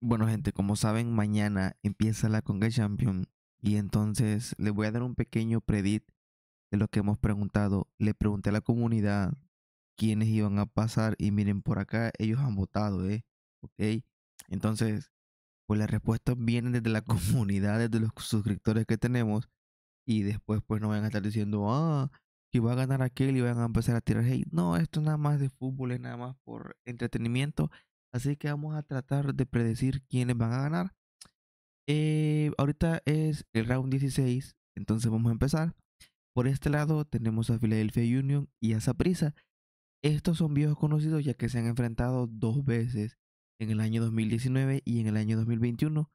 Bueno, gente, como saben, mañana empieza la Conga Champion y entonces les voy a dar un pequeño predit de lo que hemos preguntado. Le pregunté a la comunidad quiénes iban a pasar y miren por acá, ellos han votado, ¿eh? Ok. Entonces, pues las respuestas vienen desde la comunidad, desde los suscriptores que tenemos y después pues no van a estar diciendo, ah, que va a ganar aquel y van a empezar a tirar hate. No, esto nada más de fútbol, es nada más por entretenimiento. Así que vamos a tratar de predecir quiénes van a ganar. Eh, ahorita es el round 16, entonces vamos a empezar. Por este lado tenemos a Philadelphia Union y a Saprissa. Estos son viejos conocidos ya que se han enfrentado dos veces en el año 2019 y en el año 2021.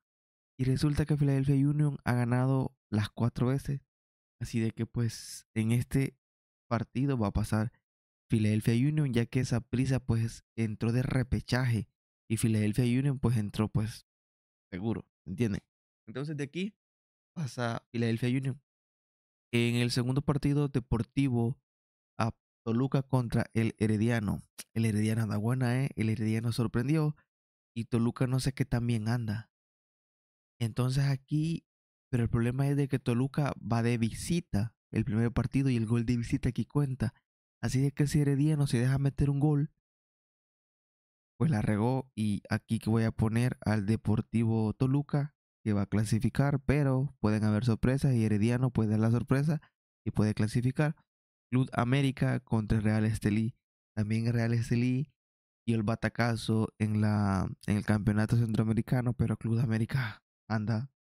Y resulta que Philadelphia Union ha ganado las cuatro veces. Así de que pues en este partido va a pasar Philadelphia Union, ya que esa prisa pues entró de repechaje y Philadelphia Union pues entró pues seguro, ¿entienden? Entonces de aquí pasa Philadelphia Union. En el segundo partido deportivo a Toluca contra el Herediano. El Herediano anda buena, ¿eh? El Herediano sorprendió y Toluca no sé qué también anda. Entonces aquí, pero el problema es de que Toluca va de visita el primer partido y el gol de visita aquí cuenta. Así de que si Herediano se deja meter un gol, pues la regó y aquí que voy a poner al Deportivo Toluca que va a clasificar, pero pueden haber sorpresas y Herediano puede dar la sorpresa y puede clasificar. Club América contra Real Estelí. También Real Estelí y el batacazo en, la, en el campeonato centroamericano, pero Club América anda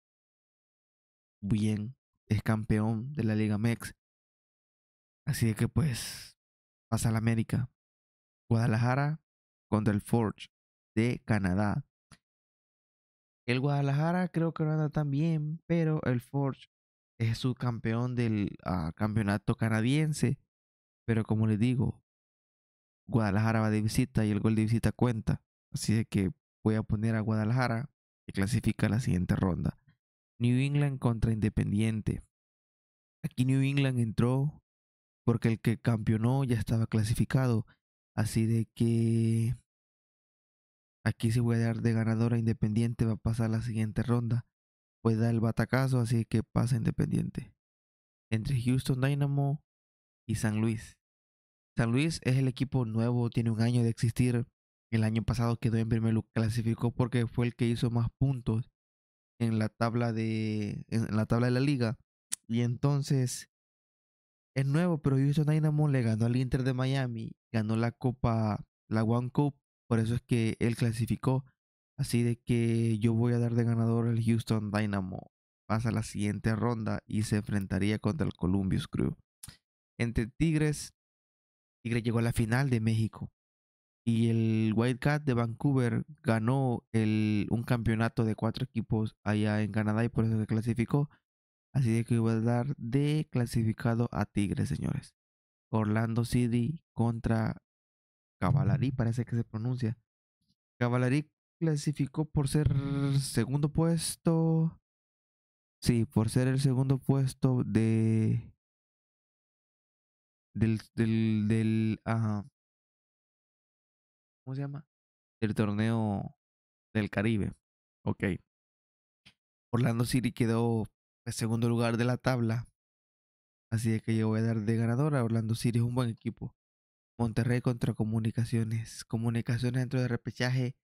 bien es campeón de la Liga MEX. Así que pues pasa la América. Guadalajara contra el Forge de Canadá. El Guadalajara creo que no anda tan bien, pero el Forge es su campeón del ah, campeonato canadiense. Pero como les digo, Guadalajara va de visita y el gol de visita cuenta. Así de que voy a poner a Guadalajara que clasifica la siguiente ronda. New England contra Independiente. Aquí New England entró porque el que campeonó ya estaba clasificado. Así de que aquí se voy a dar de ganador a Independiente, va a pasar la siguiente ronda. Puede dar el batacazo, así que pasa Independiente. Entre Houston Dynamo y San Luis. San Luis es el equipo nuevo, tiene un año de existir. El año pasado quedó en primer lugar, clasificó porque fue el que hizo más puntos en la tabla de en la tabla de la liga y entonces es nuevo pero Houston Dynamo le ganó al Inter de Miami ganó la copa la One Cup por eso es que él clasificó así de que yo voy a dar de ganador al Houston Dynamo pasa a la siguiente ronda y se enfrentaría contra el Columbus Crew entre Tigres Tigres llegó a la final de México y el Wildcat de Vancouver ganó el, un campeonato de cuatro equipos allá en Canadá y por eso se clasificó. Así de que voy a dar de clasificado a Tigres, señores. Orlando City contra Cavalari, parece que se pronuncia. Cavalari clasificó por ser segundo puesto. Sí, por ser el segundo puesto de. Del. Del. del ¿cómo se llama? El torneo del Caribe. Ok. Orlando City quedó en segundo lugar de la tabla. Así que yo voy a dar de ganador a Orlando City. Es un buen equipo. Monterrey contra Comunicaciones. Comunicaciones dentro de repechaje.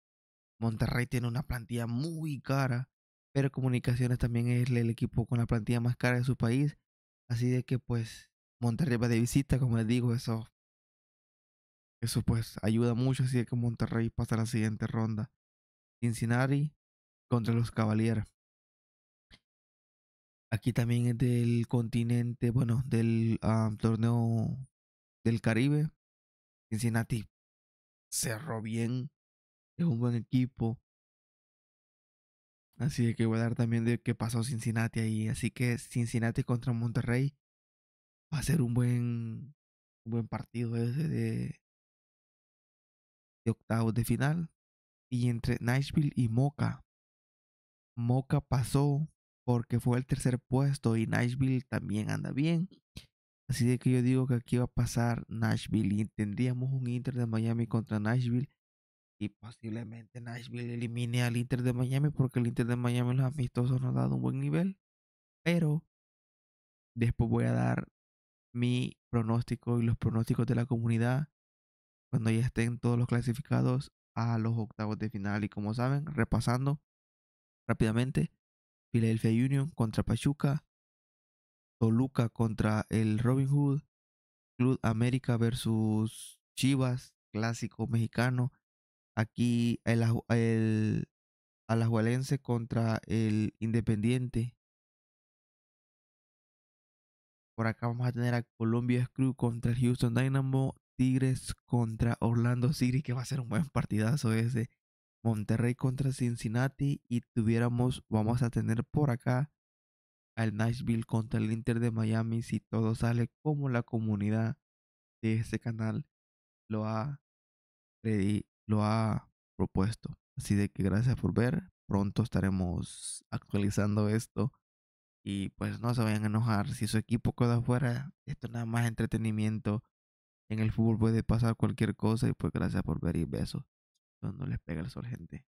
Monterrey tiene una plantilla muy cara. Pero Comunicaciones también es el equipo con la plantilla más cara de su país. Así de que pues Monterrey va de visita, como les digo, eso eso pues ayuda mucho así que Monterrey pasa a la siguiente ronda. Cincinnati contra los Cavaliers. Aquí también es del continente, bueno, del ah, torneo del Caribe. Cincinnati cerró bien. Es un buen equipo. Así que voy a dar también de qué pasó Cincinnati ahí. Así que Cincinnati contra Monterrey va a ser un buen, buen partido ese de, de octavos de final y entre Nashville y Moca. Moca pasó porque fue el tercer puesto y Nashville también anda bien. Así de que yo digo que aquí va a pasar Nashville y tendríamos un Inter de Miami contra Nashville Y posiblemente Nashville elimine al Inter de Miami porque el Inter de Miami los amistosos nos ha dado un buen nivel. Pero después voy a dar mi pronóstico y los pronósticos de la comunidad cuando ya estén todos los clasificados a los octavos de final. Y como saben, repasando rápidamente, Philadelphia Union contra Pachuca, Toluca contra el Robin Hood, Club América versus Chivas, clásico mexicano. Aquí el, el Alajuelense contra el Independiente. Por acá vamos a tener a Columbia Crew contra el Houston Dynamo, Tigres contra Orlando City, que va a ser un buen partidazo ese. Monterrey contra Cincinnati y tuviéramos, vamos a tener por acá al Nashville contra el Inter de Miami si todo sale como la comunidad de este canal lo ha, lo ha propuesto. Así de que gracias por ver. Pronto estaremos actualizando esto. Y pues no se vayan a enojar. Si su equipo queda afuera, esto nada más entretenimiento. En el fútbol puede pasar cualquier cosa. Y pues gracias por ver y besos. No les pega el sol, gente.